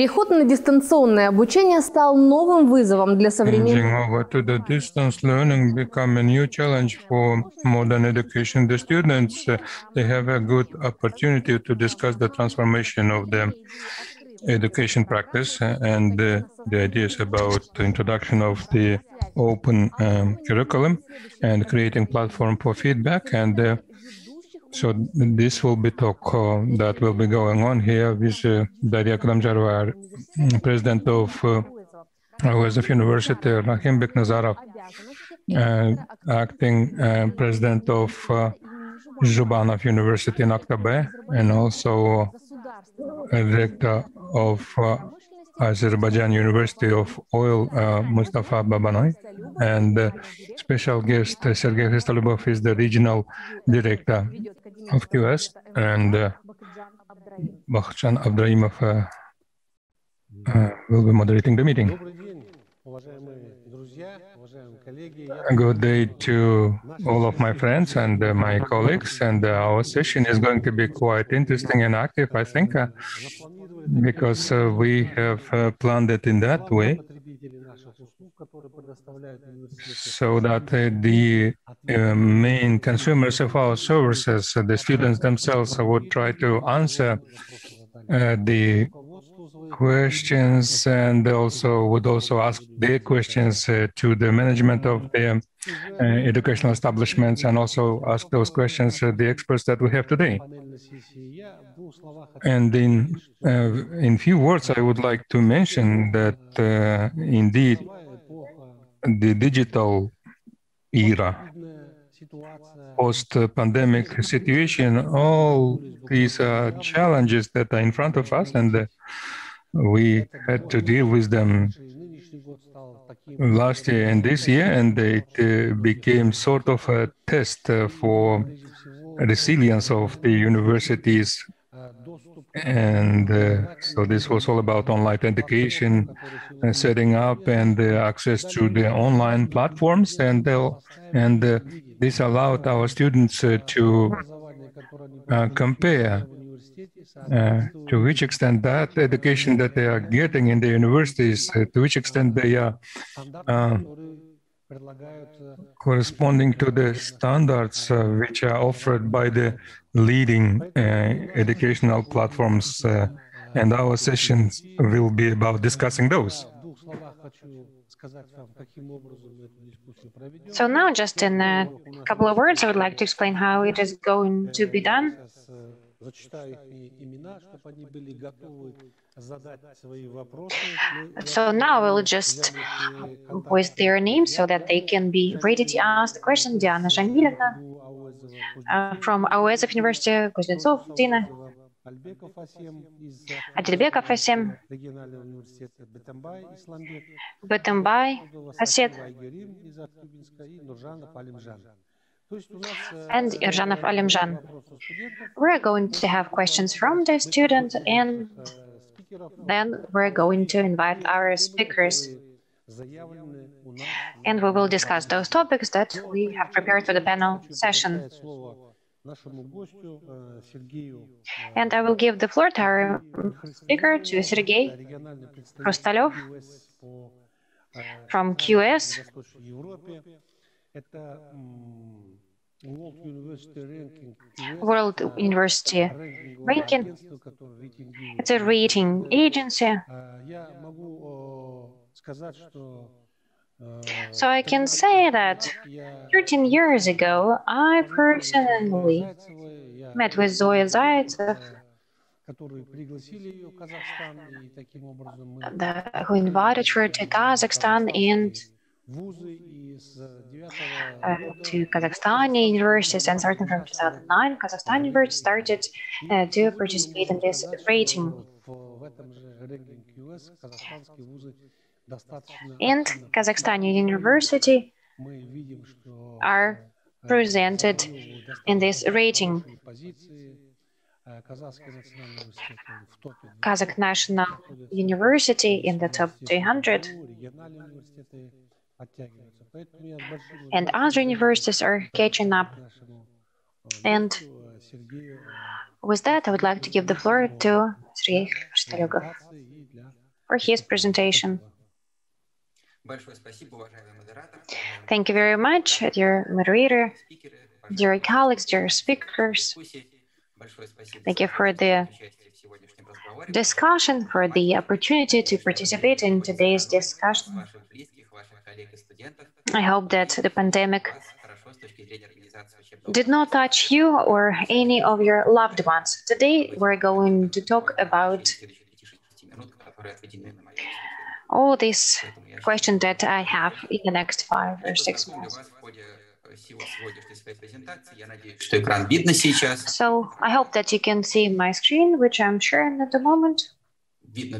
Переход на дистанционное обучение стал новым вызовом для современных Changing over to the distance learning become a new challenge for modern education. The students uh, they have a good opportunity to discuss the transformation of the education practice uh, and uh, the ideas about the introduction of the open um, curriculum and creating platform for feedback and uh, so this will be talk uh, that will be going on here with uh, Daria Kozhamzharova, mm, president of uh, University, Rahym Beknazarov, uh, acting uh, president of uh, Zhubanov University in Aktobe, and also uh, director of uh, Azerbaijan University of Oil, uh, Mustafa Babanli, and special guest Sergei Khristoliubov is the regional director of QS and uh, Bakhytzhan Abdraimov uh, uh, will be moderating the meeting. Good day to all of my friends and uh, my colleagues, and uh, our session is going to be quite interesting and active, I think, uh, because we have planned it in that way so that uh, the uh, main consumers of our services, uh, the students themselves, would try to answer the questions and also would also ask their questions uh, to the management of the uh, educational establishments and also ask those questions to uh, the experts that we have today. And in, uh, in few words, I would like to mention that uh, indeed the digital era, post-pandemic situation, all these uh, challenges that are in front of us, and uh, we had to deal with them last year and this year, and it uh, became sort of a test uh, for resilience of the universities and uh, so this was all about online education, uh, setting up and uh, access to the online platforms. And, uh, and uh, this allowed our students uh, to compare to which extent that education that they are getting in the universities, to which extent they are corresponding to the standards uh, which are offered by the leading uh, educational platforms. Uh, and our sessions will be about discussing those. So now, just in uh, a couple of words, I would like to explain how it is going to be done. Сейчас э, зачитаю их имена, чтобы они были готовы задать свои вопросы. Мы So now we'll just взяли, э, контакты voice their names so that they can be ready to ask the question. Diana Jamilevna у Ауэзова, uh, from OSF University, Kuznetsov Dina, Кузнецова, Альбеков Асем из Адильбеков Асем, регионального университета Бетамбай, Исламбек, Бетембай, Абдулла Асет, Сакова Айгерим из Актюбинска и Нуржанов Алимжан. То есть у нас, э, and Иржанов Алимжан. вопросы студентов, We're going to have questions from the student and э, спикеров, then we're going to invite our speakers and we will discuss those topics that we have prepared for the panel session. And I will give the floor to our speaker, to Sergei Khristoliubov from QS. World University ranking. It's a rating agency. So I can say that 13 years ago, I personally met with Zoya Zaitsev, who invited her to Kazakhstan and uh, to Kazakhstan universities, and starting from 2009, Kazakhstan universities started uh, to participate in this rating. And Kazakhstan university are presented in this rating. Kazakh National University in the top 200, and other universities are catching up. And with that, I would like to give the floor to Sergei Khristoliubov for his presentation. Thank you very much, dear moderator, dear colleagues, dear speakers. Thank you for the discussion, for the opportunity to participate in today's discussion. I hope that the pandemic did not touch you or any of your loved ones. Today, we're going to talk about all these questions that I have in the next five or six months. So I hope that you can see my screen, which I'm sharing at the moment. You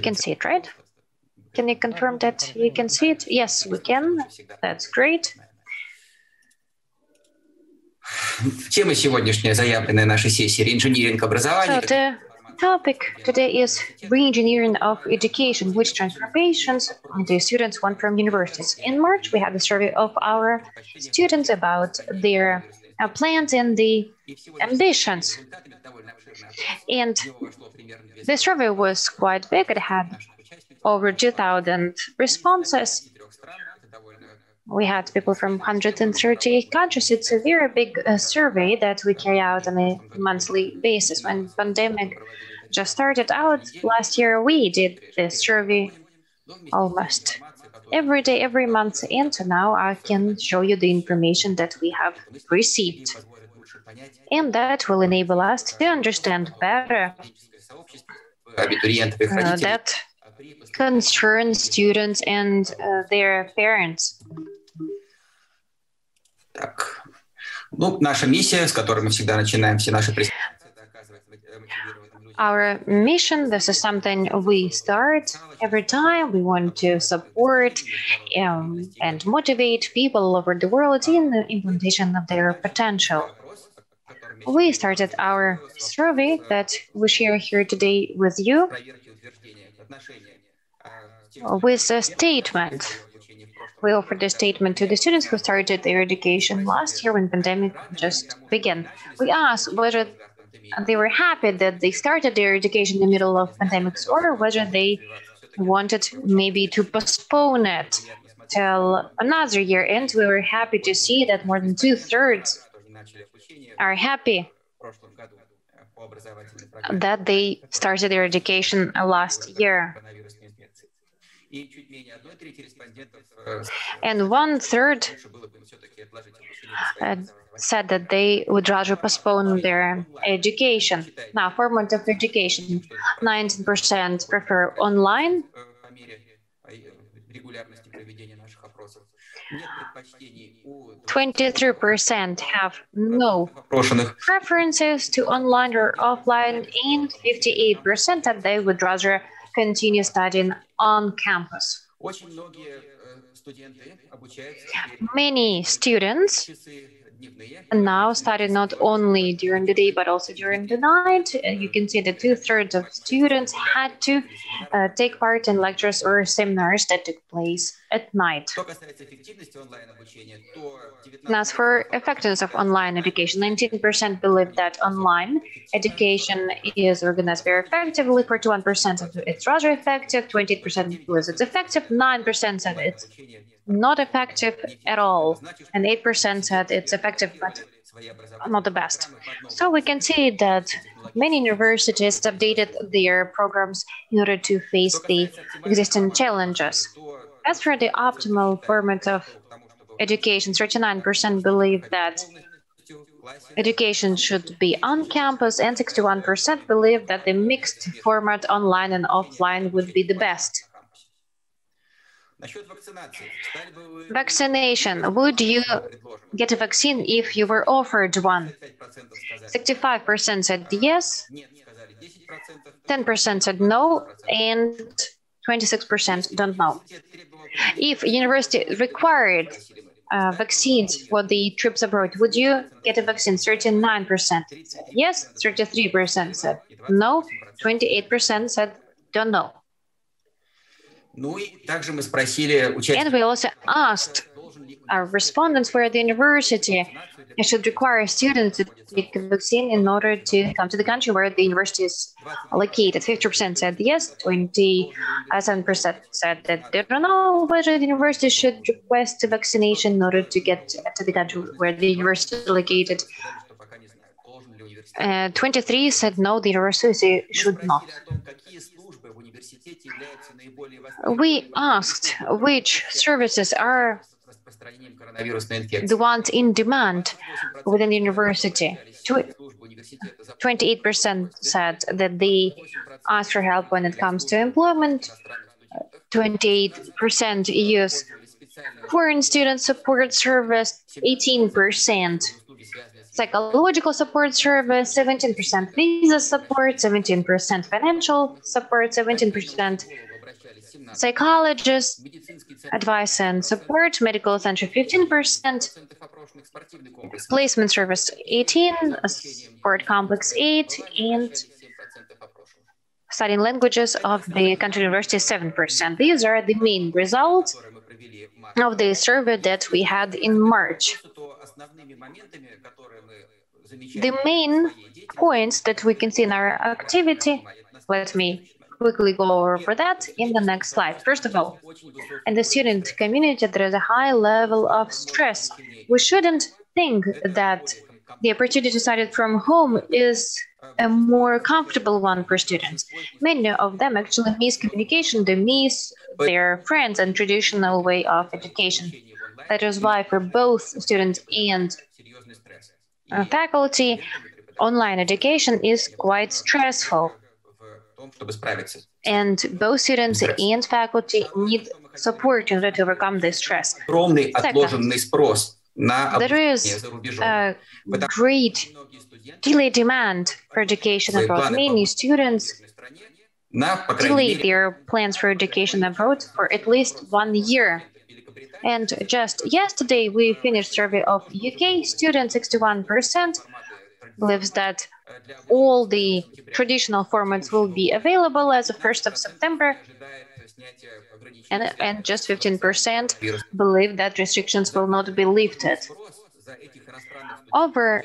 can see it, right? Can you confirm that you can see it? Yes, we can. That's great. Тема сегодняшняя, заявленная нашей сессии, реинжиниринг образования. So the topic today is re-engineering of education, which transformations do students want from universities. In March, we had a survey of our students about their uh, plans and the ambitions. And the survey was quite big. It had over 2,000 responses. We had people from 138 countries. It's a very big uh, survey that we carry out on a monthly basis. When pandemic just started out last year, we did this survey almost every day, every month. And now I can show you the information that we have received. And that will enable us to understand better uh, that concern students and uh, their parents. Так. Ну, наша миссия, с которой мы всегда начинаем все наши презентации, это оказывать мо- мотивированным людям Our mission this is something we start every time. We want to support um, and motivate people all over the world in the implementation of their potential. вопрос, который We started our survey that we share here today with you with a statement. We offered a statement to the students who started their education last year when pandemic just began. We asked whether they were happy that they started their education in the middle of pandemics or whether they wanted maybe to postpone it till another year. And we were happy to see that more than two thirds are happy that they started their education last year. And one third uh, said that they would rather postpone their education. Now, format of education 19% prefer online. 23% have no preferences to online or offline, and 58% that they would rather continue studying on campus. Many students and now, started not only during the day, but also during the night, uh, you can see that two thirds of students had to uh, take part in lectures or seminars that took place at night. Now, as for effectiveness of online education, 19% believe that online education is organized very effectively, 41% of it's rather effective, 28% believes it's effective, 9% said it's not effective at all, and 8% said it's effective but not the best. So we can see that many universities updated their programs in order to face the existing challenges. As for the optimal format of education, 39% believe that education should be on campus, and 61% believe that the mixed format online and offline would be the best. Vaccination. Would you get a vaccine if you were offered one? 65% said yes, 10% said no, and 26% don't know. If university required uh, vaccines for the trips abroad, would you get a vaccine? 39% said yes, 33% said no, 28% said don't know. And we also asked our respondents where the university should require students to take a vaccine in order to come to the country where the university is located. 50% said yes, 27% said that they don't know whether the university should request a vaccination in order to get to the country where the university is located. Uh, 23 said no, the university should not we asked which services are the ones in demand within the university. 28% said that they ask for help when it comes to employment. 28% use foreign student support service. 18% psychological support service, 17% visa support, 17% financial support, 17% psychologists, advice and support, medical center 15%, placement service 18, sport complex 8, and studying languages of the country university 7%. These are the main results of the survey that we had in March. The main points that we can see in our activity, let me quickly go over that in the next slide. First of all, in the student community, there is a high level of stress. We shouldn't think that the opportunity to study from home is a more comfortable one for students. Many of them actually miss communication, they miss their friends and traditional way of education. That is why for both students and uh, faculty, online education is quite stressful. And both students and faculty need support in order to overcome this stress. Second, there is a great daily demand for education abroad. Many students delay their plans for education abroad for at least one year. And just yesterday, we finished survey of UK students. 61% believes that all the traditional formats will be available as of 1st of September and, and just 15% believe that restrictions will not be lifted. Over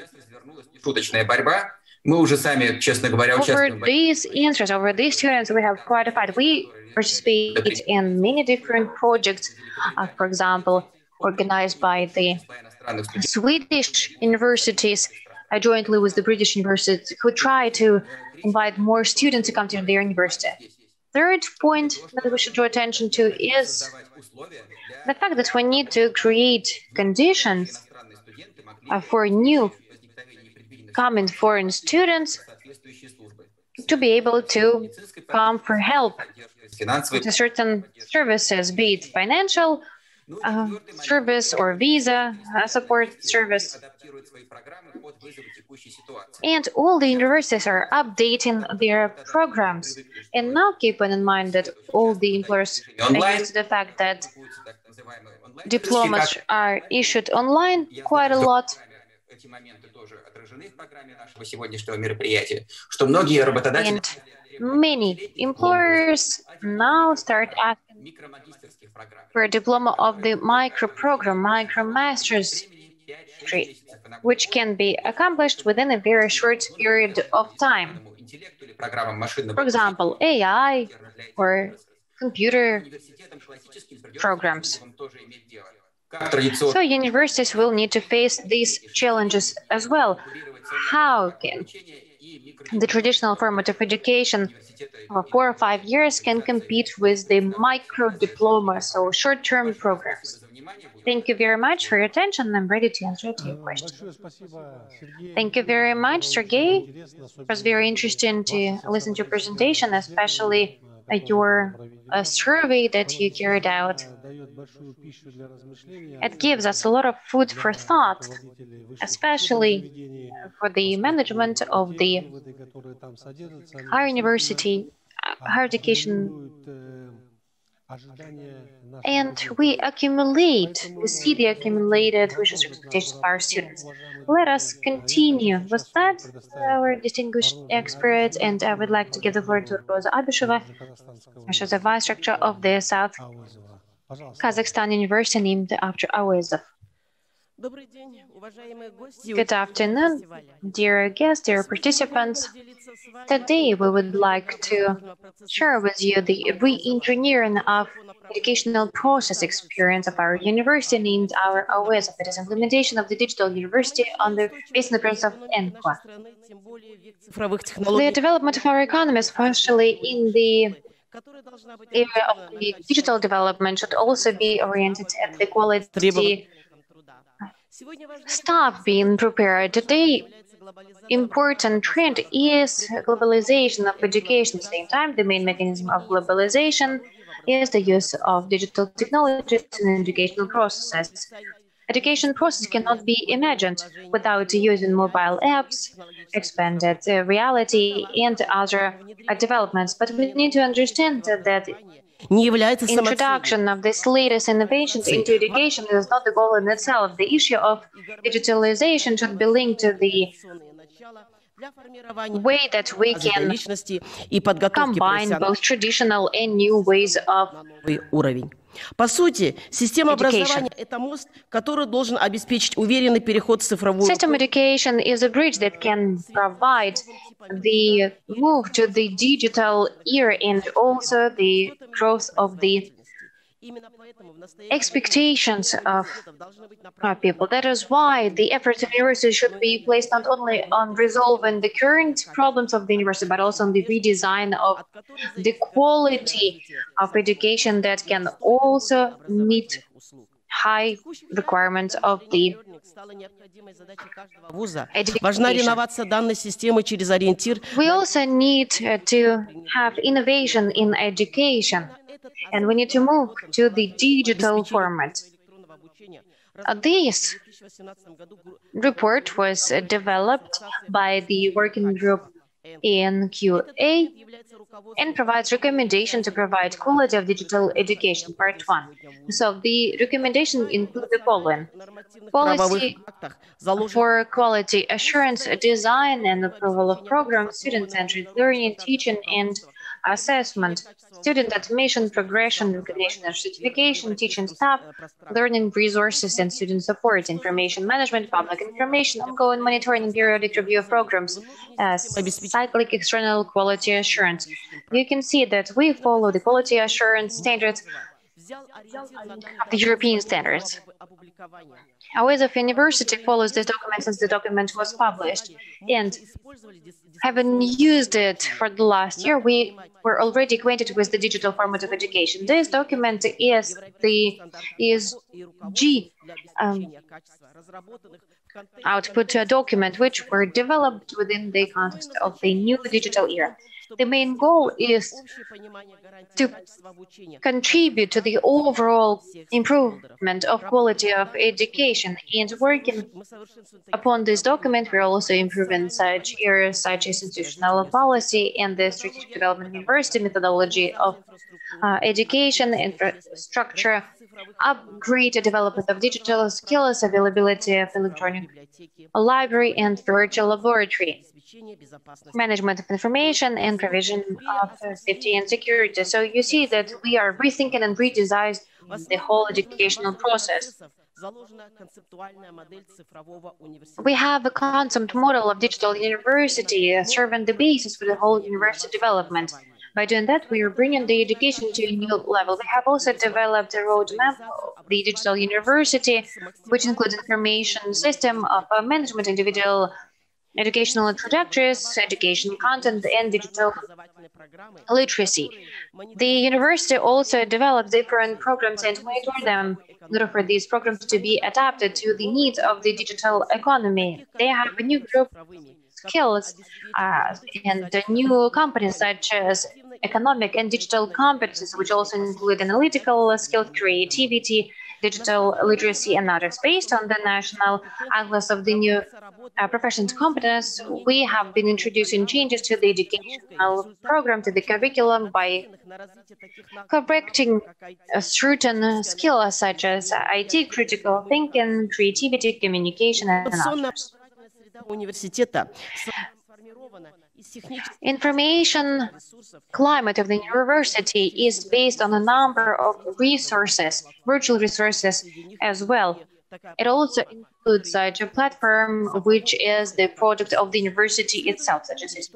over these interests, over these students, we have quite a. We participate in many different projects, uh, for example, organized by the Swedish universities uh, jointly with the British universities, who try to invite more students to come to their university third point that we should draw attention to is the fact that we need to create conditions uh, for new coming foreign students to be able to come for help to certain services, be it financial uh, service or visa uh, support service. And all the universities are updating their programs. And now keeping in mind that all the employers against the fact that diplomas are issued online quite a lot. And many employers now start asking for a diploma of the micro program, micro masters which can be accomplished within a very short period of time. For example, AI or computer programs. So universities will need to face these challenges as well. How can the traditional formative education for four or five years can compete with the micro diplomas or short-term programs. Thank you very much for your attention. I'm ready to answer to your questions. Thank you very much, Sergey. It was very interesting to listen to your presentation, especially uh, your uh, survey that you carried out. It gives us a lot of food for thought, especially uh, for the management of the higher university, higher education and we accumulate, we see the accumulated wishes expectations of our students. Let us continue with that, our distinguished experts, and I would like to give the floor to Rosa Abishova, which is the vice rector of the South Kazakhstan University named after Auezov. Good afternoon, dear guests, dear participants. Today we would like to share with you the re-engineering of educational process experience of our university named our OSF. It is implementation of the digital university on the based on the principle of ENQA. The development of our economy, especially in the area of the digital development, should also be oriented at the quality staff being prepared. Today, important trend is globalization of education. At the same time, the main mechanism of globalization is the use of digital technologies in educational processes. Education process cannot be imagined without using mobile apps, expanded reality, and other developments. But we need to understand that не является самоцелью. introduction of this latest innovations into education is not the goal in itself. The issue of digitalization should be linked to the way that we can личности и подготовки combine профессионалов both traditional and new ways of на новый уровень. По сути, система образования – это мост, который должен обеспечить уверенный переход в цифровую system education is a bridge that can provide the move to the digital era and also the growth of the expectations of our people. That is why the efforts of universities should be placed not only on resolving the current problems of the university, but also on the redesign of the quality of education that can also meet high requirements of the education. We also need uh, to have innovation in education and we need to move to the digital format. This report was developed by the working group ENQA and provides recommendation to provide quality of digital education, part one. So the recommendation include the following. Policy for quality assurance, design and approval of programs, student-centered learning, teaching and assessment, student admission, progression, recognition and certification, teaching staff, learning resources and student support, information management, public information, ongoing monitoring and periodic review of programs, uh, cyclic external quality assurance. You can see that we follow the quality assurance standards of the European standards. Auezov University follows this document since the document was published and having used it for the last year, we were already acquainted with the digital format of education. This document is the is um, output document, which were developed within the context of the new digital era. The main goal is to contribute to the overall improvement of quality of education. And working upon this document, we're also improving such areas such as institutional policy and the strategic development university methodology of uh, education, infrastructure, upgraded development of digital skills, availability of electronic library and virtual laboratory management of information and provision of safety and security. So you see that we are rethinking and redesigning the whole educational process. We have a concept model of digital university serving the basis for the whole university development. By doing that, we are bringing the education to a new level. We have also developed a roadmap of the digital university, which includes information system of management, individual educational introductories, education content, and digital literacy. The university also developed different programs and monitor them in order for these programs to be adapted to the needs of the digital economy. They have a new group skills uh, and new companies such as economic and digital competencies, which also include analytical skills, creativity, digital literacy, and others. Based on the national atlas of the new uh, professions competence, we have been introducing changes to the educational program, to the curriculum by correcting certain skills such as IT, critical thinking, creativity, communication, and others. Information climate of the university is based on a number of resources, virtual resources as well. It also includes uh, a job platform, which is the product of the university itself, such as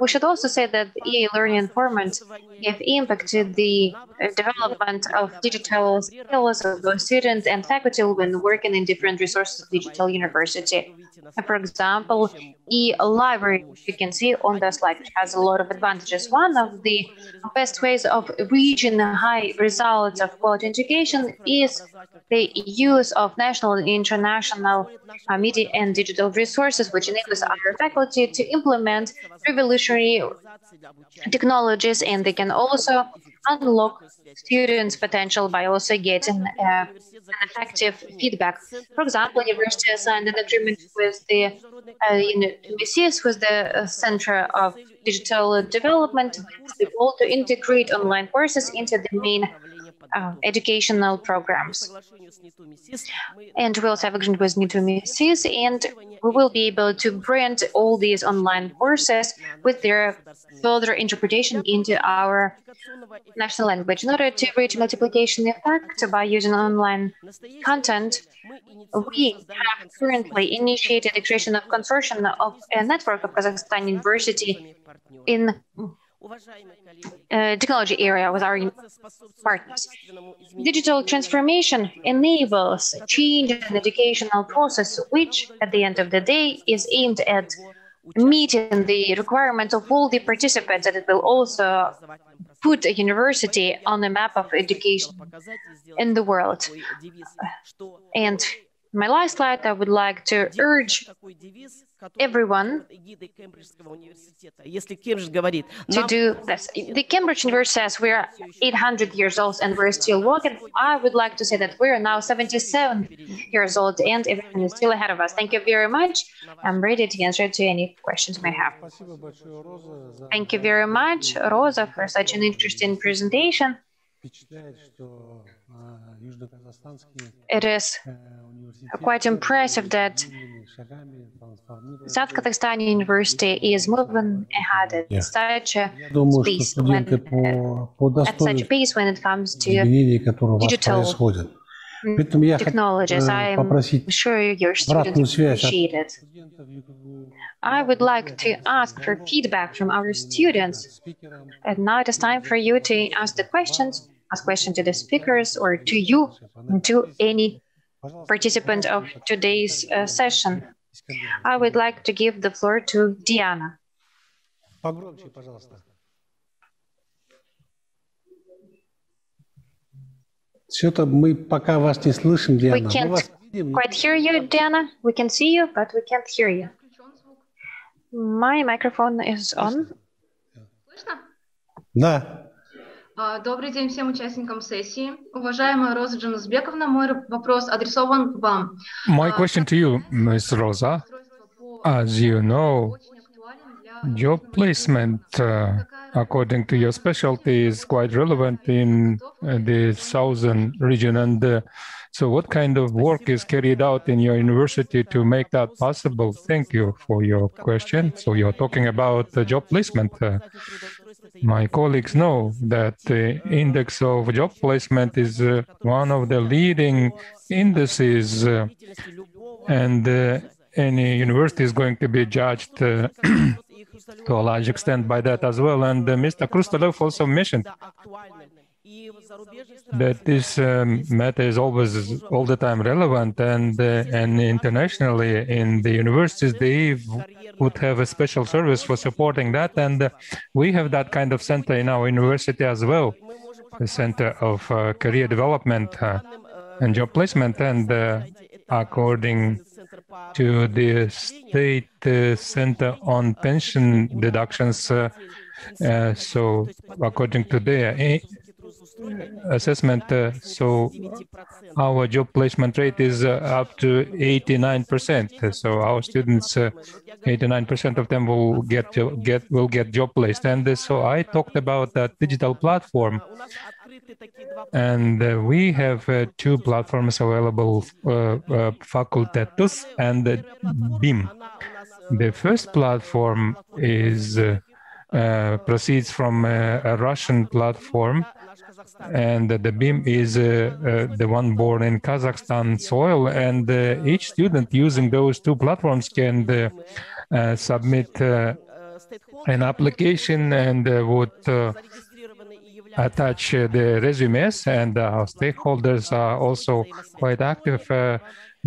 We should also say that EA learning environment gave impact to the uh, development of digital skills of both students and faculty when working in different resources of digital university. For example, e-library, you can see on the slide, which has a lot of advantages. One of the best ways of reaching high results of quality education is the use of national and international uh, media and digital resources, which enables our faculty to implement revolutionary technologies, and they can also unlock students' potential by also getting uh, effective feedback. For example, university signed an agreement with the uh, UNICEF, with the uh, Center of Digital Development, to integrate online courses into the main uh, educational programs. And we also have agreement with NITU and we will be able to brand all these online courses with their further interpretation into our national language. In order to reach multiplication effect by using online content, we have currently initiated the creation of consortium of a network of Kazakhstan University in uh, technology area with our partners. Digital transformation enables change in the educational process, which at the end of the day is aimed at meeting the requirements of all the participants, and it will also put a university on the map of education in the world. And my last slide, I would like to urge everyone to do this. The Cambridge University says we're 800 years old and we're still walking. I would like to say that we're now 77 years old and everything is still ahead of us. Thank you very much. I'm ready to answer to any questions you may have. Thank you very much, Rosa, for such an interesting presentation. It is quite impressive that South Kazakhstan University is moving ahead at Yeah. such a Думаю, что space when, студенты по, по at such a достоинству pace when it comes to изменений, которые у вас digital происходят. Поэтому я хотел technologies. э, I'm попросить sure your обратную students связь от appreciate it. студентов и как бы I would like to ask for feedback from our students. спикерам. And now it is time for you to ask the questions, ask questions to the speakers or to you, and to any Пожалуйста, participant of today's uh, session. Искандер. I would like to give the floor to Diana. Погромче, пожалуйста. Все-то мы пока вас не слышим, Диана. Мы can't вас видим, но Quite hear you, Diana. We can see you, but we can't hear you. My microphone is on. Слышно? Да. А, Добрый день всем участникам сессии. Уважаемая Роза Джанузбековна, мой р- вопрос адресован вам. My question to you, Ms. Rosa, Устройство по as you know, очень актуален для job placement, uh, according to your specialty, is quite relevant in uh, the southern region. And uh, so, what kind of work is carried out in your university to make that possible? Thank you for your question. So, you're talking about the job placement. my colleagues know that the index of job placement is uh, one of the leading indices, uh, and uh, any university is going to be judged uh, to a large extent by that as well. And uh, Mr. Krustalev also mentioned that this um, matter is always all the time relevant, and uh, and internationally in the universities they would have a special service for supporting that, and uh, we have that kind of center in our university as well, the Center of uh, Career Development uh, and Job Placement, and uh, according to the State uh, Center on Pension Deductions. So according to their eh, assessment, uh, so our job placement rate is uh, up to 89%. So our students, uh, 89% of them will get get will get job placed. And uh, so I talked about that digital platform, and uh, we have uh, two platforms available: uh, uh, Facultetus and uh, BIM. The first platform is uh, uh, proceeds from uh, a Russian platform, and the beam is uh, uh, the one born in Kazakhstan soil. And uh, each student using those two platforms can uh, uh, submit uh, an application and uh, would uh, attach uh, the resumes. And uh, our stakeholders are also quite active.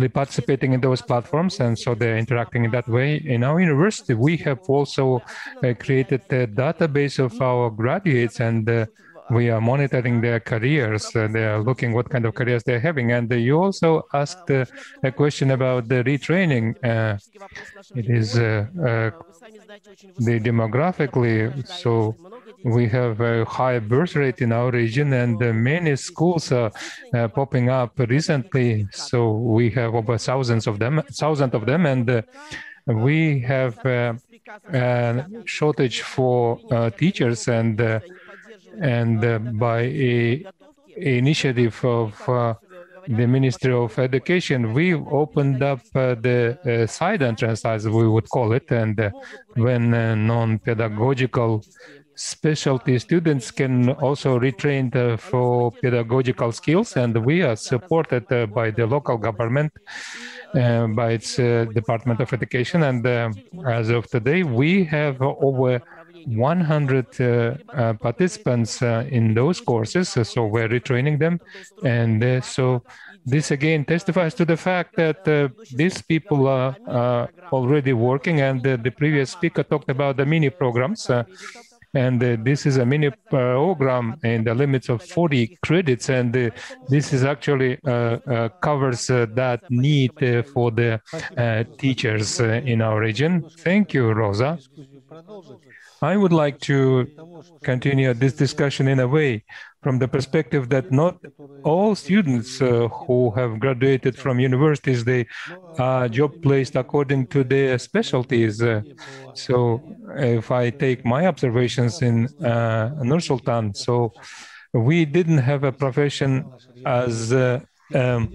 Uh, participating in those platforms and so they're interacting in that way in our university we have also uh, created a database of our graduates and uh, we are monitoring their careers. Uh, they are looking what kind of careers they're having. And uh, you also asked uh, a question about the retraining. Uh, it is uh, the demographically, so we have a high birth rate in our region, and uh, many schools are uh, popping up recently. So we have over thousands of them, thousand of them, and uh, we have uh, a shortage for uh, teachers and. Uh, and uh, by a, a initiative of uh, the Ministry of Education, we opened up uh, the uh, side entrance, as we would call it, and uh, when uh, non-pedagogical specialty students can also retrain uh, for pedagogical skills, and we are supported uh, by the local government. Uh, by its uh, Department of Education, and uh, as of today, we have over 100 uh, uh, participants uh, in those courses, so we're retraining them. And so this again testifies to the fact that these people are already working. And the previous speaker talked about the mini programs. And uh, this is a mini program in the limits of 40 credits. And uh, this is actually uh, covers that need for the teachers in our region. Thank you rosa. I would like to continue this discussion in a way from the perspective that not all students uh, who have graduated from universities they are job placed according to their specialties. Uh, so if I take my observations in uh, Nur Sultan, so we didn't have a profession as uh, um,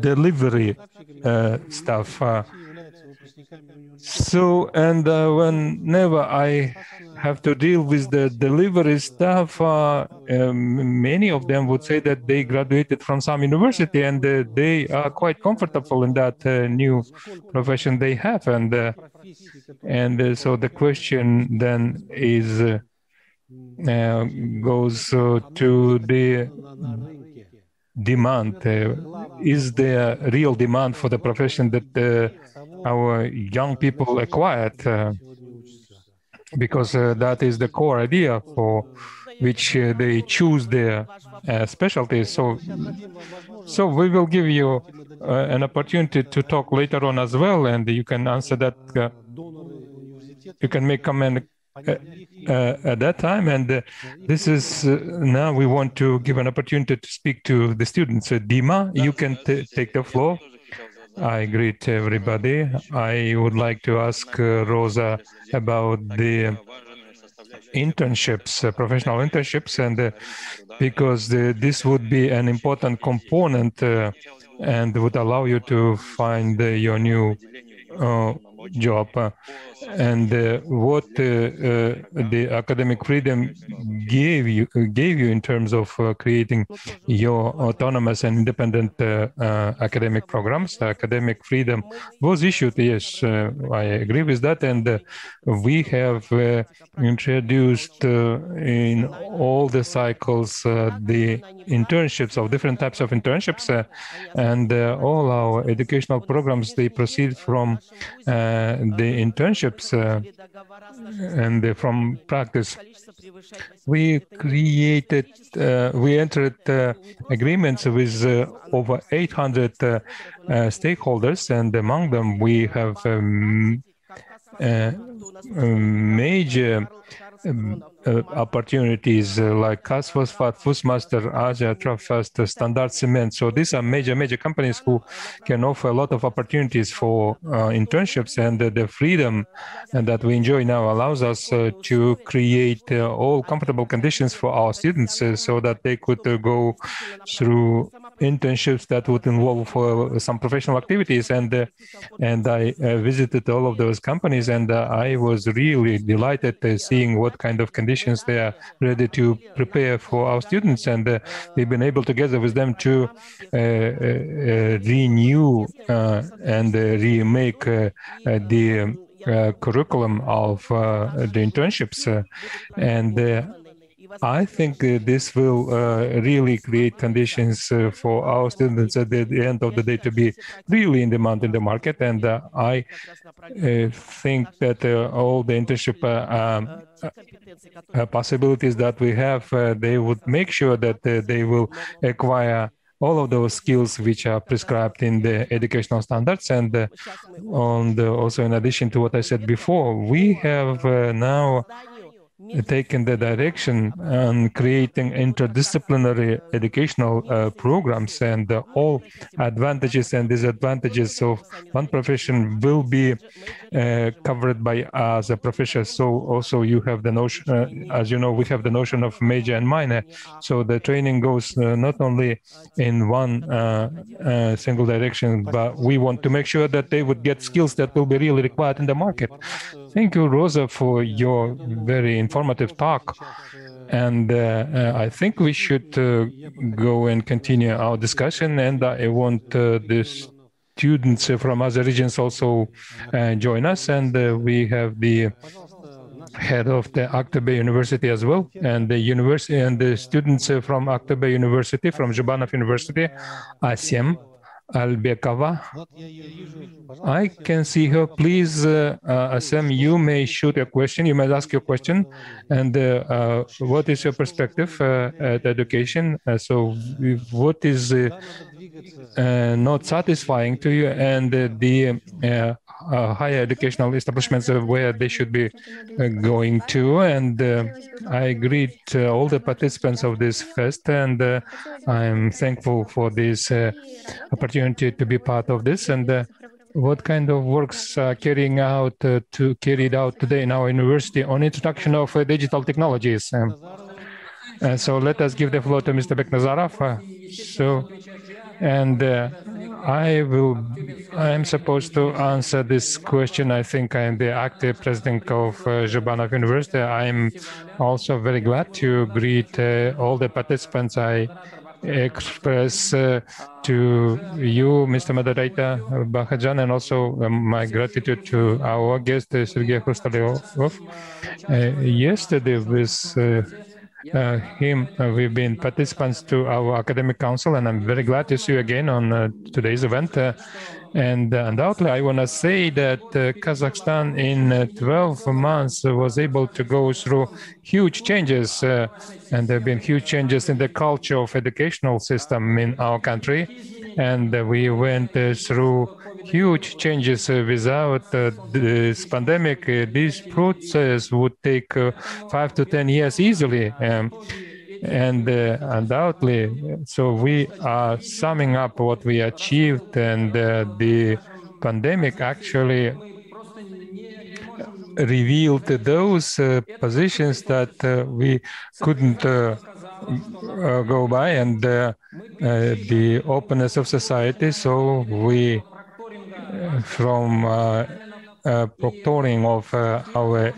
delivery uh, stuff. Uh, so, and uh, whenever I have to deal with the delivery staff, uh, um, many of them would say that they graduated from some university and uh, they are quite comfortable in that uh, new profession they have. And uh, and uh, so the question then is goes to the demand. is there real demand for the profession that our young people acquired uh, because uh, that is the core idea for which uh, they choose their uh, specialties. So, so we will give you uh, an opportunity to talk later on as well, and you can answer that. Uh, you can make comment at that time. And this is now we want to give an opportunity to speak to the students. Dima, you can take the floor. I greet everybody. I would like to ask uh, Rosa about the internships, uh, professional internships, and uh, because the, this would be an important component uh, and would allow you to find uh, your new uh, job uh, and uh, what uh, uh, the academic freedom gave you gave you in terms of uh, creating your autonomous and independent uh, academic programs. Academic freedom was issued. Yes, I agree with that, and we have introduced in all the cycles the internships of different types of internships, and all our educational programs they proceed from the internships uh, and from practice. We created, uh, we entered uh, agreements with uh, over 800 uh, uh, stakeholders, and among them we have um, major um, uh, opportunities uh, like Kazphosphate, Fusmaster, Asia, Trafast, Standard Cement. So these are major, major companies who can offer a lot of opportunities for uh, internships and the freedom that we enjoy now allows us uh, to create uh, all comfortable conditions for our students uh, so that they could go through internships that would involve some professional activities. And, and I visited all of those companies and I was really delighted seeing what kind of conditions they are ready to prepare for our students. And uh, we've been able together with them to uh, uh, renew and remake the uh, curriculum of uh, the internships uh, and I think uh, this will uh, really create conditions uh, for our students at the, the, end of the day to be really in demand in the market. And I think that all the internship um, possibilities that we have, they would make sure that they will acquire all of those skills which are prescribed in the educational standards and uh, on the, also in addition to what i said before we have uh, now taken the direction on creating interdisciplinary educational uh, programs and uh, all advantages and disadvantages of one profession will be uh, covered by us a professor. So also you have the notion uh, as you know we have the notion of major and minor. So the training goes uh, not only in one uh, single direction but we want to make sure that they would get skills that will be really required in the market. Thank you rosa for your very informative talk. And uh, uh, I think we should uh, go and continue our discussion. And I want the students from other regions also join us. And we have the head of the Aktobe University as well, and the university and the students from Aktobe University, from Zhubanov University, Asiem Albekova. I can see her. Please, uh, uh, Asem, you may shoot a question. You may ask your question. And uh, uh what is your perspective uh, at education? Uh, so, what is not satisfying to you, and the uh, higher educational establishments where they should be uh, going to. And uh, I greet all the participants of this fest, and I'm thankful for this opportunity to be part of this. And what kind of works are carrying out uh, to carried out today in our university on introduction of uh, digital technologies. Um, uh, so let us give the floor to Mr. Beknazarov. so and uh, I will. I am supposed to answer this question. I think I am the active president of uh, University. I am also very glad to greet uh, all the participants. I express uh, to you, Mr. Moderator Bakhytzhan, and also um, my gratitude to our guest, uh, Sergei Khrustalyov. Uh, yesterday, with uh, him. Uh, we've been participants to our academic council, and I'm very glad to see you again on uh, today's event. Uh, and uh, undoubtedly, I want to say that uh, Kazakhstan in 12 months was able to go through huge changes, and there have been huge changes in the culture of educational system in our country. And we went through huge changes uh, without uh, this pandemic. Uh, this process would take five to 10 years easily. Um, and uh, undoubtedly, so we are summing up what we achieved, and uh, the pandemic actually revealed those uh, positions that we couldn't go by, and the openness of society. So we from uh, uh, proctoring of uh, our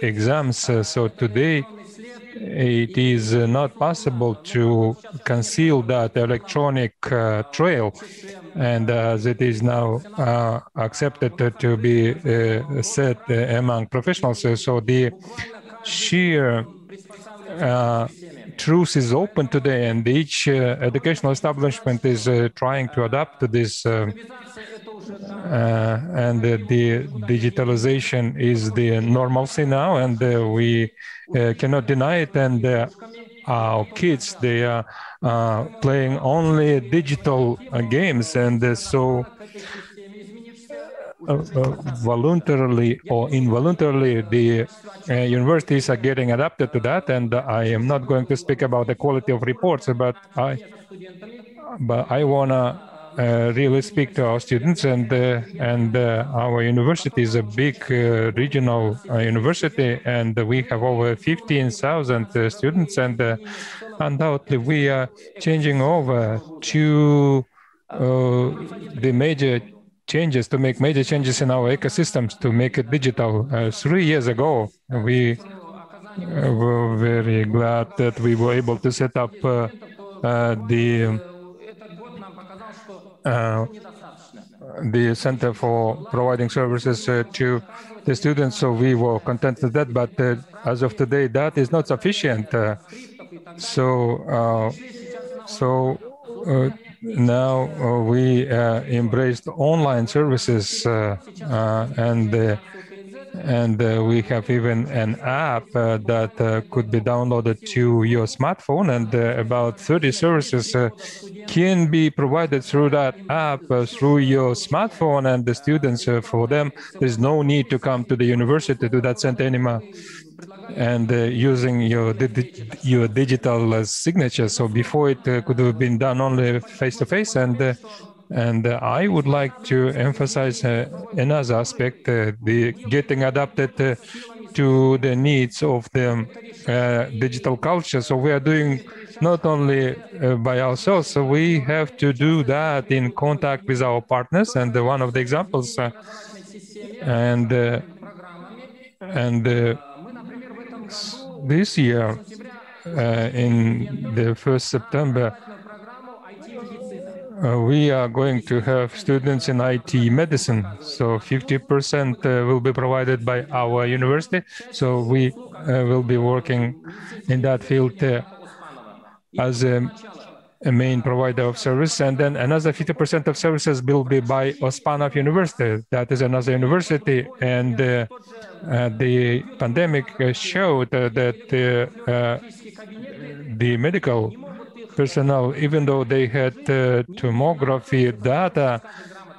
exams. so today, it is not possible to conceal that electronic uh, trail and as it is now uh, accepted to be said among professionals so the sheer truth is open today and each educational establishment is trying to adapt to this and the digitalization is the normalcy now, and uh, we uh, cannot deny it. And our kids, they are playing only digital games, and so uh, uh, voluntarily or involuntarily, the uh, universities are getting adapted to that. And I am not going to speak about the quality of reports, but I, but I wanna uh, really speak to our students and uh, and uh, our university is a big uh, regional uh, university and we have over 15,000 uh, students and undoubtedly we are changing over to the major changes to make major changes in our ecosystems to make it digital. three years ago, we were very glad that we were able to set up the uh, the Center for Providing Services uh, to the students. So we were content with that. But uh, as of today, that is not sufficient. so, so now we embraced online services and and uh, we have even an app uh, that uh, could be downloaded to your smartphone and about 30 services can be provided through that app through your smartphone and the students for them there's no need to come to the university to that center anymore and uh, using your your digital uh, signature. So before it uh, could have been done only face to face, and and uh, I would like to emphasize uh, another aspect, uh, the getting adapted to the needs of the uh, digital culture. So we are doing not only uh, by ourselves, so we have to do that in contact with our partners. And one of the examples, uh, and and this year, uh, in the first September, uh, we are going to have students in IT medicine. So 50% uh, will be provided by our university. So we uh, will be working in that field uh, as a, a, main provider of service. And then another 50% of services will be by Ospanov University. That is another university. And uh, uh, the pandemic showed that the medical personnel, even though they had uh, tomography data,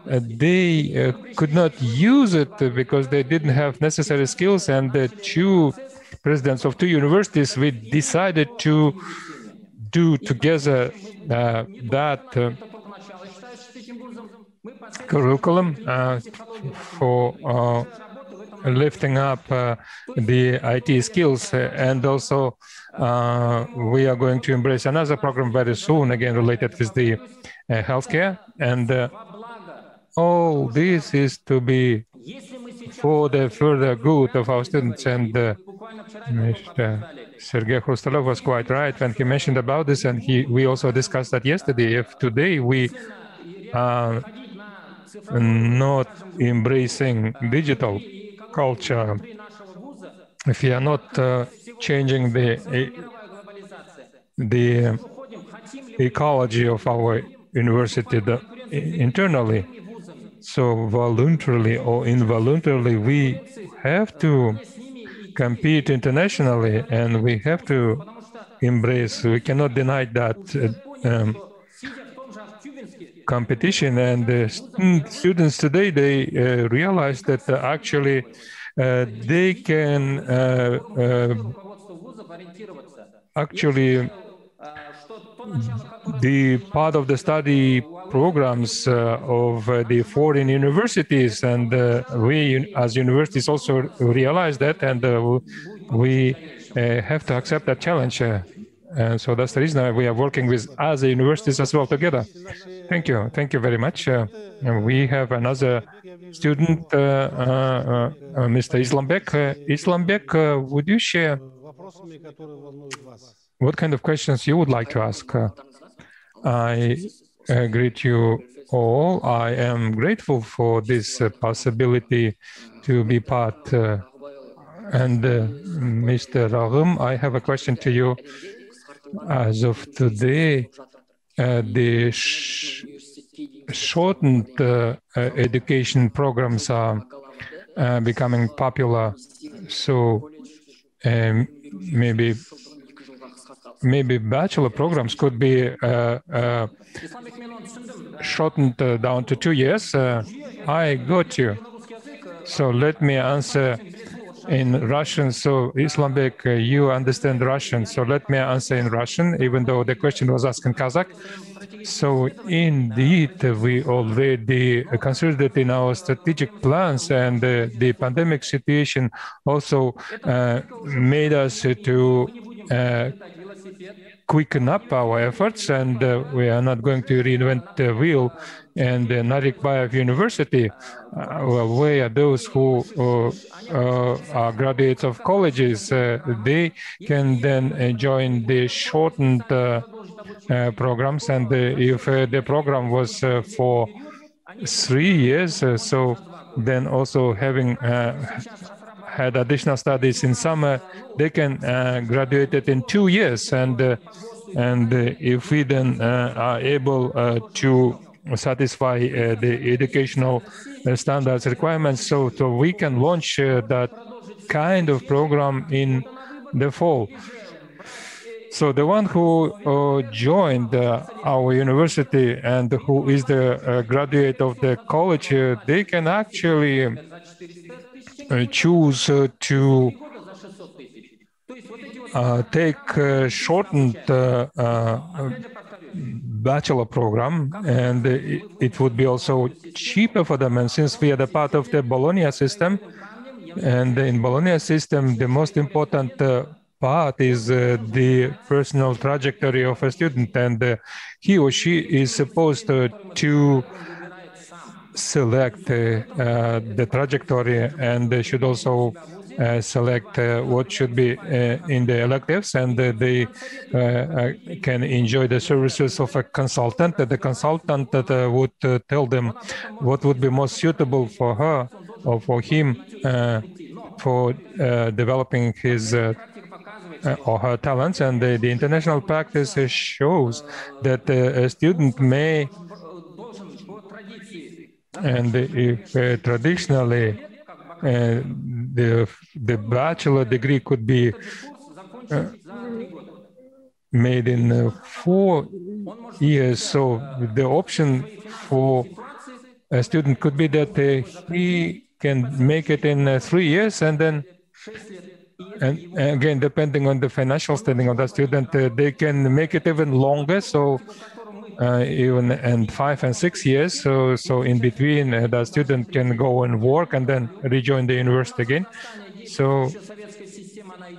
uh, they uh, could not use it because they didn't have necessary skills. And the two presidents of two universities, we decided to do together uh, that uh, curriculum uh, for lifting up the IT skills and also uh, we are going to embrace another program very soon, again related with the uh, healthcare. And uh, all this is to be for the further good of our students. And uh, Mr. Sergei Hrustalov was quite right when he mentioned about this, and he we also discussed that yesterday. If today we are not embracing digital culture, if we are not uh, changing the the ecology of our university the, internally. So voluntarily or involuntarily, we have to compete internationally, and we have to embrace. We cannot deny that. Uh, um, competition and the students today they uh, realize that uh, actually they can uh, uh, actually the part of the study programs uh, of uh, the foreign universities. And uh, we as universities also realize that. And uh, we uh, have to accept that challenge uh, and so that's the reason why we are working with other universities as well together thank you thank you very much we have another student mr islambek islambek would you share what kind of questions you would like to ask? Uh, I uh, greet you all. I am grateful for this uh, possibility to be part. Uh, and uh, Mr. Rahym, I have a question to you. As of today, uh, the sh shortened education programs are becoming popular. So um, maybe maybe bachelor programs could be uh, uh, shortened uh, down to two years. Uh, I got you. So let me answer in Russian. So Islambek, uh, you understand Russian. So let me answer in Russian, even though the question was asked in Kazakh. So indeed, we already considered it in our strategic plans, and uh, the pandemic situation also uh, made us to uh, quicken up our efforts, and uh, we are not going to reinvent the wheel. And uh, Narikbayev University, uh, where those who uh, uh, are graduates of colleges, uh, they can then uh, join the shortened programs. And if the program was for three years, so then also having had additional studies in summer, they can uh, graduate it in two years. And uh, and uh, if we then are able to satisfy uh, the educational uh, standards requirements, so so we can launch uh, that kind of program in the fall. So the one who uh, joined uh, our university and who is the uh, graduate of the college, they can actually choose to take shortened bachelor program, and it, it would be also cheaper for them. And since we are the part of the Bologna system, and in Bologna system, the most important uh, part is uh, the personal trajectory of a student, and uh, he or she is supposed uh, to select uh, uh, the trajectory, and they should also select uh, what should be uh, in the electives, and uh, they uh, uh, can enjoy the services of a consultant. That The consultant that uh, would uh, tell them what would be most suitable for her or for him uh, for uh, developing his uh, uh, or her talents. And the, the international practice uh, shows that uh, a student may, and if uh, traditionally uh, the the bachelor degree could be uh, made in uh, four years. So the option for a student could be that uh, he can make it in uh, three years, and then, and again, depending on the financial standing of the student, uh, they can make it even longer. So uh, even and five and six years. So so in between, uh, the student can go and work and then rejoin the university again. So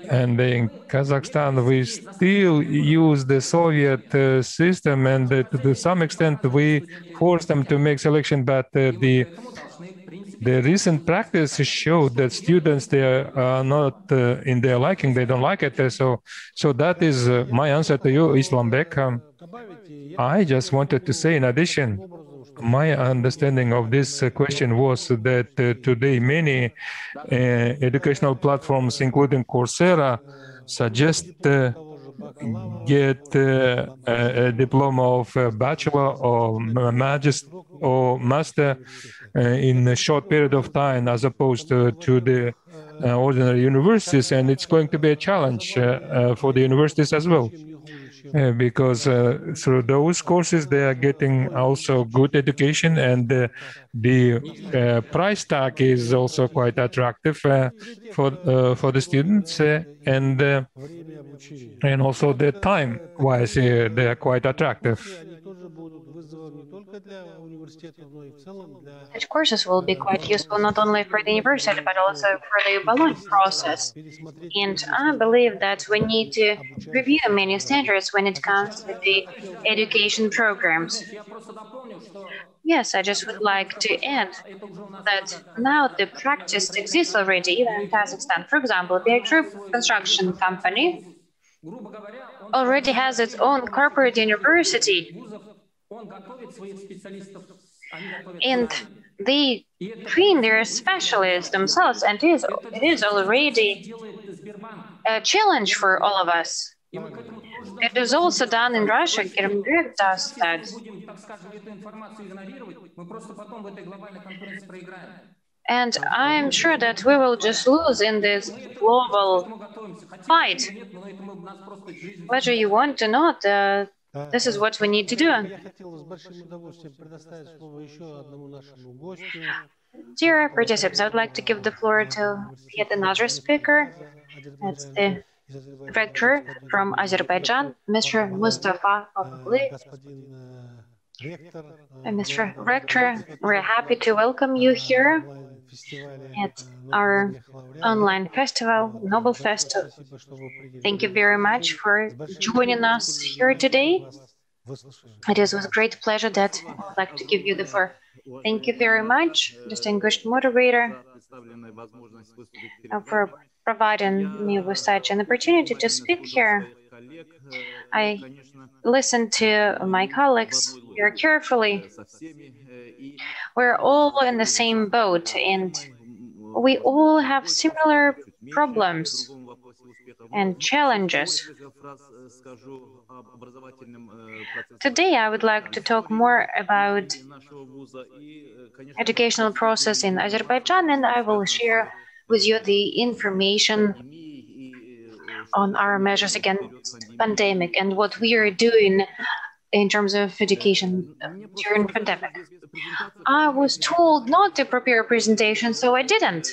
and in Kazakhstan, we still use the Soviet uh, system, and uh, to some extent, we force them to make selection. But uh, the the recent practice showed that students they are not uh, in their liking; they don't like it. So, so that is uh, my answer to you, Islambek. Um, I just wanted to say, in addition, my understanding of this uh, question was that uh, today many uh, educational platforms, including Coursera, suggest uh, get uh, a, a diploma of uh, bachelor or magist or master uh, in a short period of time, as opposed to, to the uh, ordinary universities, and it's going to be a challenge uh, uh, for the universities as well. Uh, because uh, through those courses they are getting also good education and uh, the uh, price tag is also quite attractive uh, for for the students and and also the time wise they are quite attractive. Such courses will be quite useful not only for the university, but also for the Bologna process. And I believe that we need to review many standards when it comes to the education programs. Yes, I just would like to add that now the practice exists already, even in Kazakhstan. For example, the Group construction company already has its own corporate university and they train their specialists themselves, and it is, it is already a challenge for all of us. It is also done in Russia. Kermberg does that. And I'm sure that we will just lose in this global fight. Whether you want or not, uh, this is what we need to do. Dear participants, I would like to give the floor to yet another speaker. That's the rector from Azerbaijan, Mr. Mustafa Babanli. Mr. Rector, we're happy to welcome you here at our online festival, Nobel Festival. Thank you very much for joining us here today. It is with great pleasure that I would like to give you the floor. Thank you very much, distinguished moderator, uh, for providing me with such an opportunity to speak here. I listened to my colleagues very carefully. We're all in the same boat and we all have similar problems and challenges. Today, I would like to talk more about educational process in Azerbaijan, and I will share with you the information on our measures against pandemic and what we are doing in terms of education um, during pandemic. I was told not to prepare a presentation, so I didn't.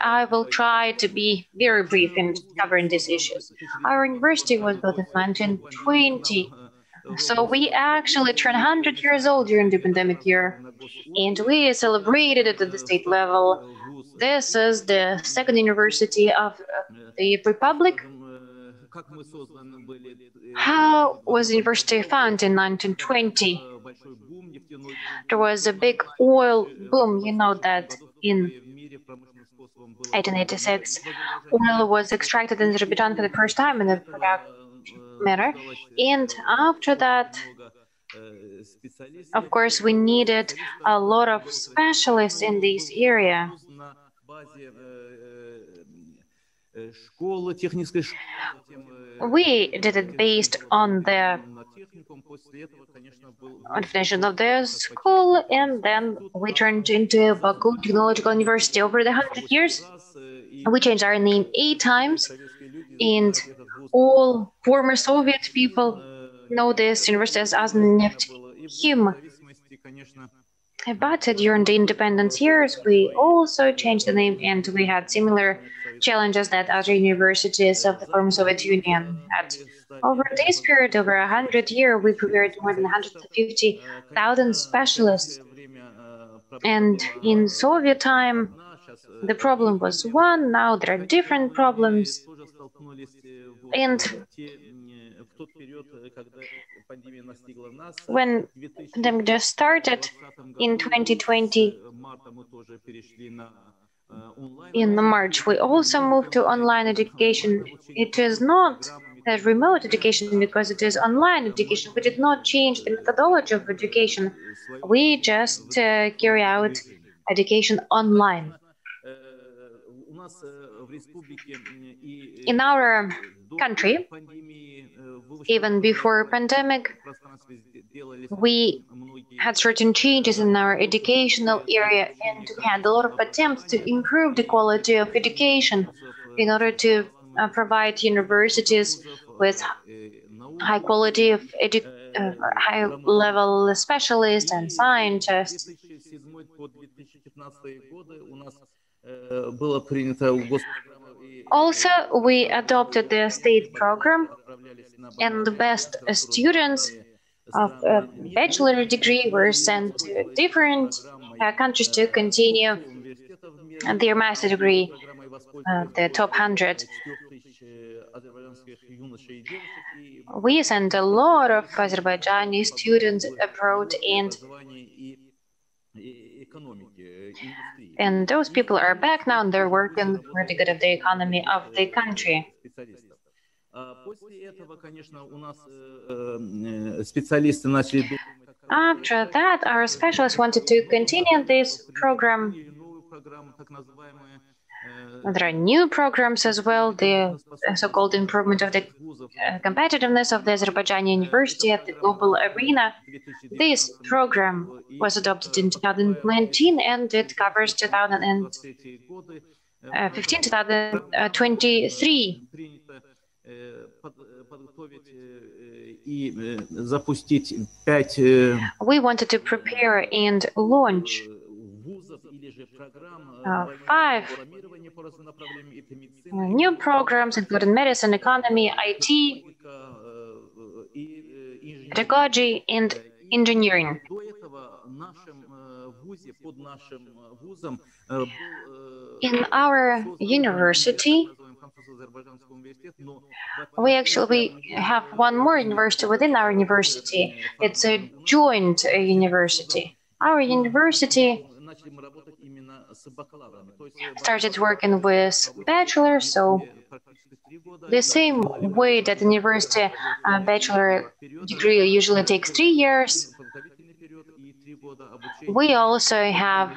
I will try to be very brief in covering these issues. Our university was built in 1920, so we actually turned 100 years old during the pandemic year, and we celebrated it at the state level. This is the second university of the Republic. How was the university founded in 1920? There was a big oil boom, you know that in 1886, oil was extracted in Azerbaijan for the first time in the product matter. And after that, of course, we needed a lot of specialists in this area. We did it based on the definition of the school, and then we turned into Baku Technological University. Over the hundred years, we changed our name eight times, and all former Soviet people know this university as Azneftekhim. But during the independence years, we also changed the name and we had similar challenges that other universities of the former Soviet Union had. Over this period, over 100 years, we prepared more than 150,000 specialists. And in Soviet time, the problem was one, now there are different problems. And when pandemic just started in 2020, in March, we also moved to online education. It is not a remote education because it is online education. We did not change the methodology of education. We just uh, carry out education online. In our country, even before pandemic, we had certain changes in our educational area and we had a lot of attempts to improve the quality of education in order to uh, provide universities with high quality of edu- uh, high level specialists and scientists. Also, we adopted the state program, and the best students of a bachelor degree were sent to different uh, countries to continue their master degree, uh, the top 100. We sent a lot of Azerbaijani students abroad and and those people are back now and they're working for the good of the economy of the country. After that, our specialists wanted to continue this program. There are new programs as well, the so-called improvement of the uh, competitiveness of the Azerbaijani University at the global arena. This program was adopted in 2019 and it covers 2015 2023. We wanted to prepare and launch uh, five uh, new programs, including medicine, economy, IT, pedagogy, and engineering. In our university, we actually we have one more university within our university. It's a joint uh, university. Our university started working with bachelors, so the same way that university uh, bachelor degree usually takes three years, we also have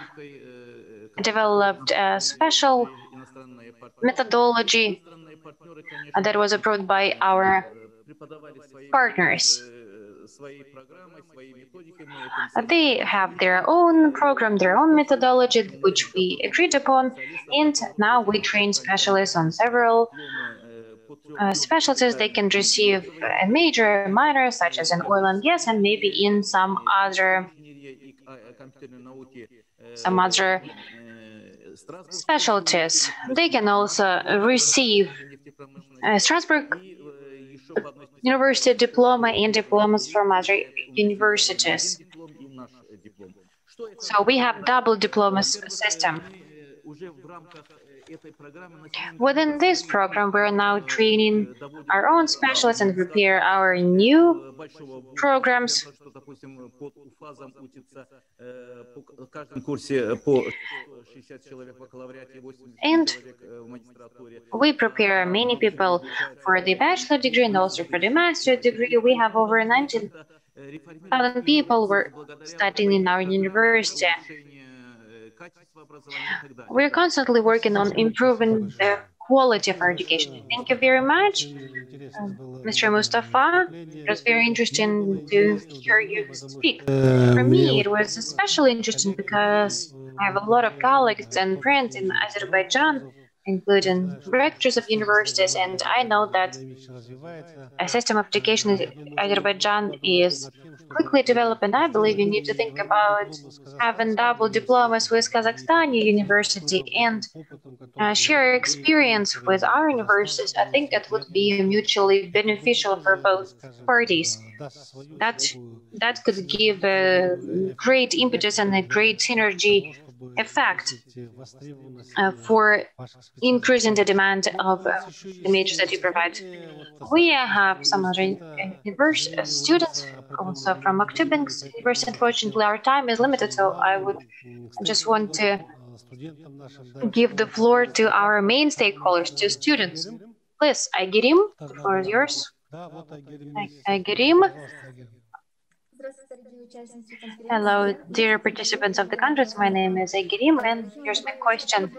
developed a special methodology that was approved by our partners. They have their own program, their own methodology, which we agreed upon, and now we train specialists on several uh, specialties. They can receive a major, minor, such as in oil and gas, and maybe in some other some other specialties. They can also receive a Strasbourg University diploma and diplomas from other universities. So we have double diploma system. Within this program, we're now training our own specialists and prepare our new programs. And we prepare many people for the bachelor degree and also for the master degree. We have over 19,000 people were studying in our university. We're constantly working on improving the quality of our education. Thank you very much, uh, Mr. Mustafa. It was very interesting to hear you speak. For me, it was especially interesting because I have a lot of colleagues and friends in Azerbaijan including rectors of universities, and I know that a system of education in Azerbaijan is quickly developing. I believe you need to think about having double diplomas with Kazakhstan University and uh, share experience with our universities. I think that would be mutually beneficial for both parties. That that could give a uh, great impetus and a great synergy effect uh, for increasing the demand of uh, the majors that you provide. We have some other uh, students also from Aktubinsk University. Unfortunately, our time is limited, so I would just want to give the floor to our main stakeholders, to students. Please, Aigerim, the floor is yours. Aigerim, Hello, dear participants of the conference. My name is Aigerim, and here's my question.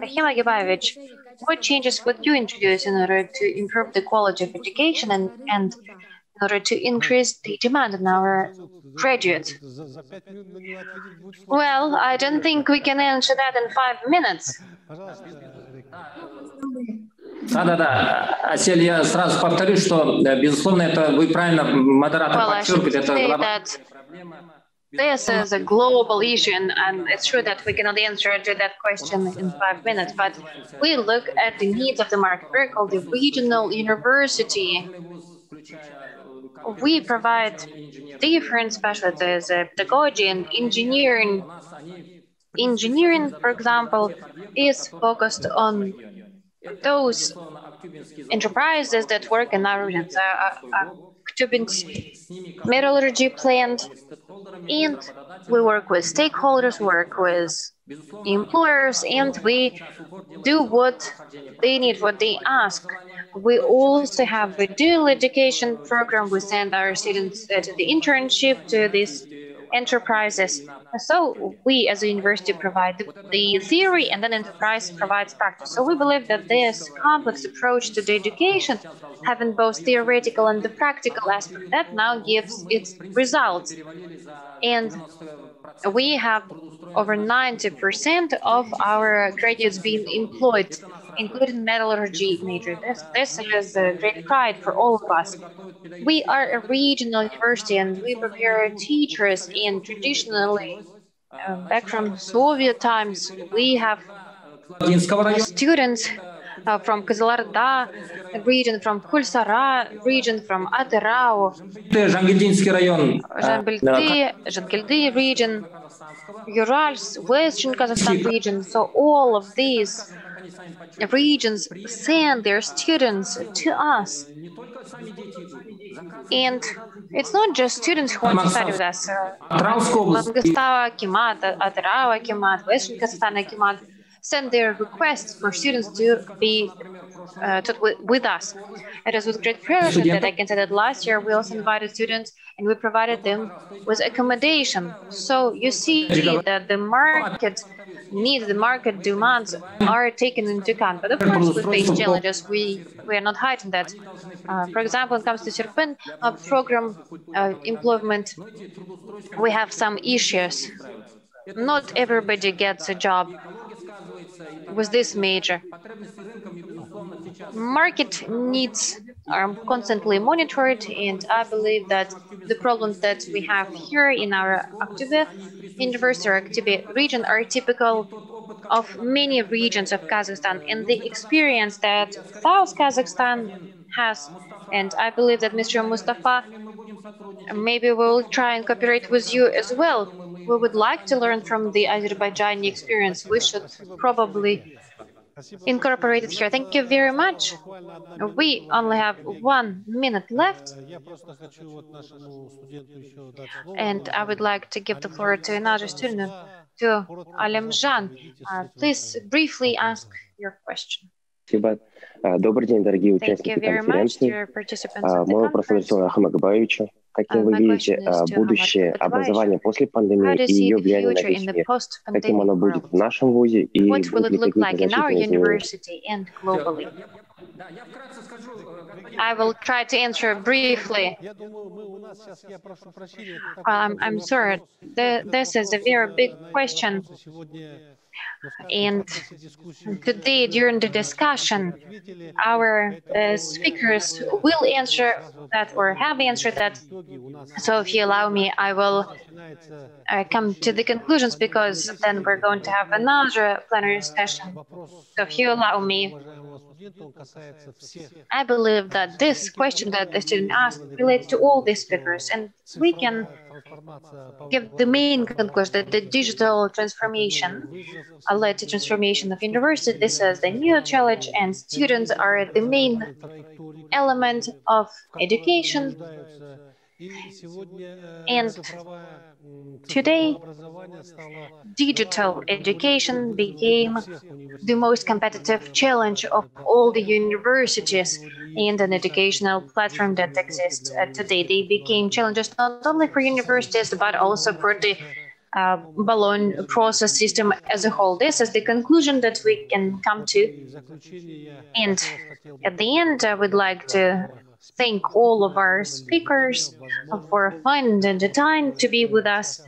Rahym Agibavich, what changes would you introduce in order to improve the quality of education and, and in order to increase the demand on our graduates? Well, I don't think we can answer that in five minutes. Да-да-да, Асель, я сразу повторю, что, безусловно, это вы правильно, модератор Well, I should подчеркивает, это say глобальная that проблема. this is a global issue, and, and it's true that we cannot answer to that question in five minutes, but we look at the needs of the market. We're called the regional university. We provide different specialties, uh, pedagogy and engineering. Engineering, for example, is focused on those enterprises that work in our regions. Uh, uh, Tubin's metallurgy plant, and we work with stakeholders, work with employers, and we do what they need, what they ask. We also have a dual education program. We send our students uh, to the internship to these enterprises. So we as a university provide the, the theory and then enterprise provides practice. So we believe that this complex approach to the education, having both theoretical and the practical aspect, that now gives its results. And we have over 90% of our graduates being employed, including metallurgy major. This, this is a great pride for all of us. We are a regional university and we prepare teachers and traditionally uh, back from Soviet times. We have Ладинского района. students uh, from Kızılardağ region, from Kulsara region, from Atyrau, Жангельдинский район. Janbildi, Jangildi region, Urals, Western Kazakhstan region. So all of these regions send their students to us. And it's not just students who want to study with us. Uh, Атырауская область. Mangistau, Akimat, Atyrau, Akimat, Western Kazakhstan, Akimat send their requests for students to be uh, taught with, with us. It is with great pleasure that I can say that last year we also invited students and we provided them with accommodation. So you see that the market needs, the market demands are taken into account. But of course, we face challenges. We we are not hiding that. Uh, for example, when it comes to Serpent uh, program uh, employment, we have some issues. Not everybody gets a job with this major. Market needs are constantly monitored, and I believe that the problems that we have here in our Aktobe University or Aktobe region are typical of many regions of Kazakhstan and the experience that South Kazakhstan has. And I believe that Mr. Mustafa, maybe we'll try and cooperate with you as well we would like to learn from the Azerbaijani experience. We should probably incorporate it here. Thank you very much. We only have one minute left. And I would like to give the floor to another student, to Alemjan. Uh, please briefly ask your question. Спасибо. А, добрый день, дорогие участники конференции. А, мой вопрос адресован Ахама Габаевичу. Каким вы uh, видите а, будущее образования после пандемии и ее влияние на весь мир? Каким оно будет в нашем ВУЗе и будут ли какие-то значительные I will try to answer briefly. Um, I'm sorry, the, this is a very big question. And today, during the discussion, our uh, speakers will answer that or have answered that. So if you allow me, I will uh, come to the conclusions because then we're going to have another plenary session. So if you allow me, I believe that this question that the student asked relates to all these speakers, and we can give the main conclusion that the digital transformation led to transformation of universities as the new challenge, and students are the main element of education. And today, digital education became the most competitive challenge of all the universities and an educational platform that exists uh, today. They became challenges not only for universities, but also for the uh, process system as a whole. This is the conclusion that we can come to. And at the end, I would like to thank all of our speakers for finding the time to be with us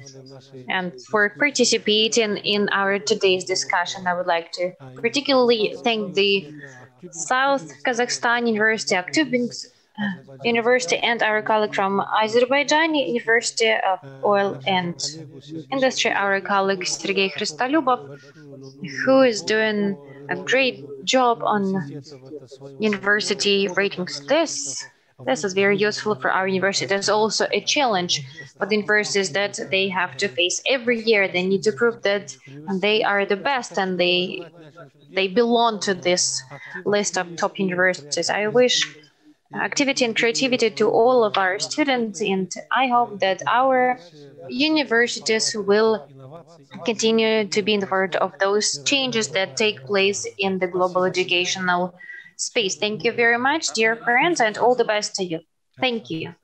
and for participating in our today's discussion. I would like to particularly thank the South Kazakhstan University Aktubinsk University, and our colleague from Azerbaijan University of Oil and Industry, our colleague Sergei Khristoliubov, who is doing a great job on university ratings. This this is very useful for our university. There's also a challenge for the universities that they have to face every year. They need to prove that they are the best and they they belong to this list of top universities. I wish activity and creativity to all of our students, and I hope that our universities will continue to be in the front of those changes that take place in the global educational space. Thank you very much, dear friends, and all the best to you. Thank you.